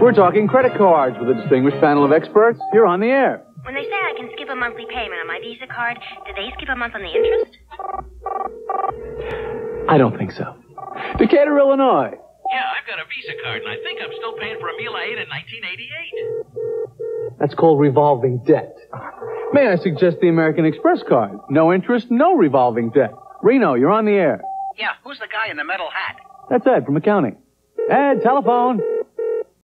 We're talking credit cards with a distinguished panel of experts. You're on the air. When they say I can skip a monthly payment on my Visa card, do they skip a month on the interest? I don't think so. Decatur, Illinois. Yeah, I've got a Visa card, and I think I'm still paying for a meal I ate in 1988. That's called revolving debt. May I suggest the American Express card? No interest, no revolving debt. Reno, you're on the air. Yeah, who's the guy in the metal hat? That's Ed from accounting. Ed, telephone.